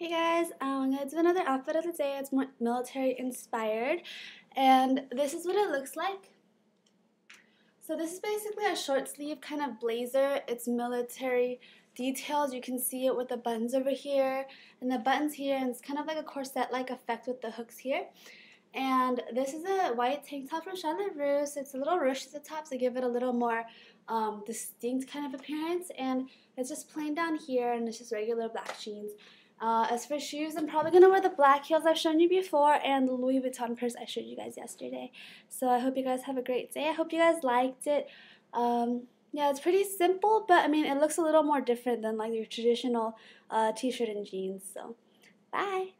Hey guys, um, I'm to do another outfit of the day. It's military inspired. And this is what it looks like. So this is basically a short sleeve kind of blazer. It's military details. You can see it with the buttons over here and the buttons here. And it's kind of like a corset-like effect with the hooks here. And this is a white tank top from Charlotte Russe. It's a little ruched at the top to give it a little more um, distinct kind of appearance. And it's just plain down here and it's just regular black jeans. Uh, as for shoes, I'm probably going to wear the black heels I've shown you before and the Louis Vuitton purse I showed you guys yesterday. So I hope you guys have a great day. I hope you guys liked it. Um, yeah, it's pretty simple, but I mean, it looks a little more different than like your traditional uh, t-shirt and jeans. So, bye!